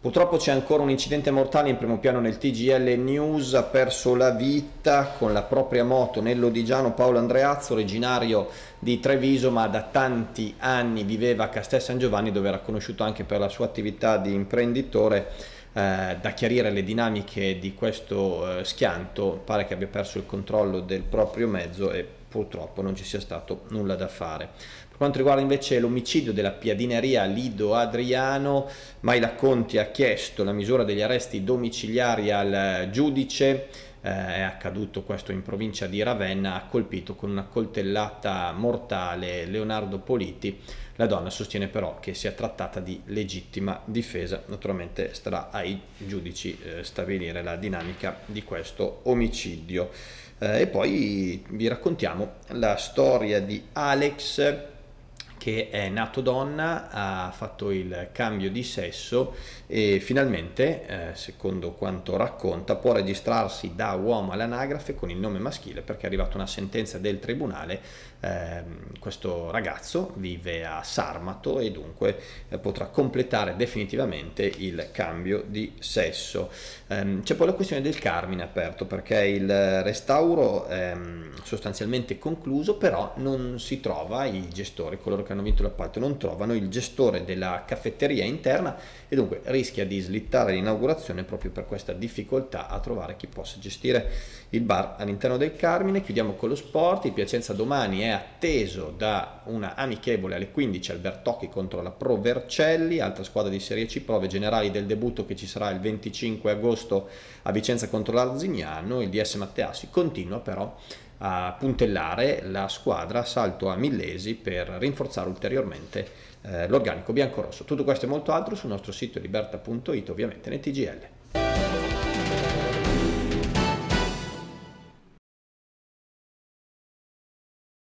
Purtroppo c'è ancora un incidente mortale in primo piano nel TGL News, ha perso la vita con la propria moto nell'Odigiano Paolo Andreazzo, originario di Treviso ma da tanti anni viveva a Castel San Giovanni dove era conosciuto anche per la sua attività di imprenditore. Eh, da chiarire le dinamiche di questo eh, schianto pare che abbia perso il controllo del proprio mezzo e purtroppo non ci sia stato nulla da fare. Per quanto riguarda invece l'omicidio della piadineria Lido Adriano, Maila Conti ha chiesto la misura degli arresti domiciliari al giudice, eh, è accaduto questo in provincia di Ravenna, ha colpito con una coltellata mortale Leonardo Politi. La donna sostiene però che sia trattata di legittima difesa, naturalmente starà ai giudici eh, stabilire la dinamica di questo omicidio. Eh, e poi vi raccontiamo la storia di Alex che è nato donna, ha fatto il cambio di sesso e finalmente, eh, secondo quanto racconta, può registrarsi da uomo all'anagrafe con il nome maschile perché è arrivata una sentenza del tribunale. Eh, questo ragazzo vive a Sarmato e dunque eh, potrà completare definitivamente il cambio di sesso. Ehm, c'è poi la questione del Carmine aperto perché il restauro è ehm, sostanzialmente concluso, però non si trova i gestori, coloro che hanno vinto l'appalto non trovano il gestore della caffetteria interna e dunque rischia di slittare l'inaugurazione proprio per questa difficoltà a trovare chi possa gestire il bar all'interno del Carmine. Chiudiamo con lo sport, il Piacenza domani è atteso da una amichevole alle 15 al Bertocchi contro la Pro Vercelli, altra squadra di Serie C, prove generali del debutto che ci sarà il 25 agosto a Vicenza contro l'Arzignano, il DS Matteassi continua però a puntellare la squadra salto a millesi per rinforzare ulteriormente eh, l'organico bianco-rosso. Tutto questo e molto altro sul nostro sito liberta.it, ovviamente nel TGL.